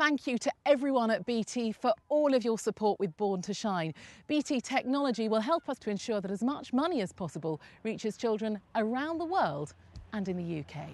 thank you to everyone at BT for all of your support with Born to Shine. BT technology will help us to ensure that as much money as possible reaches children around the world and in the UK.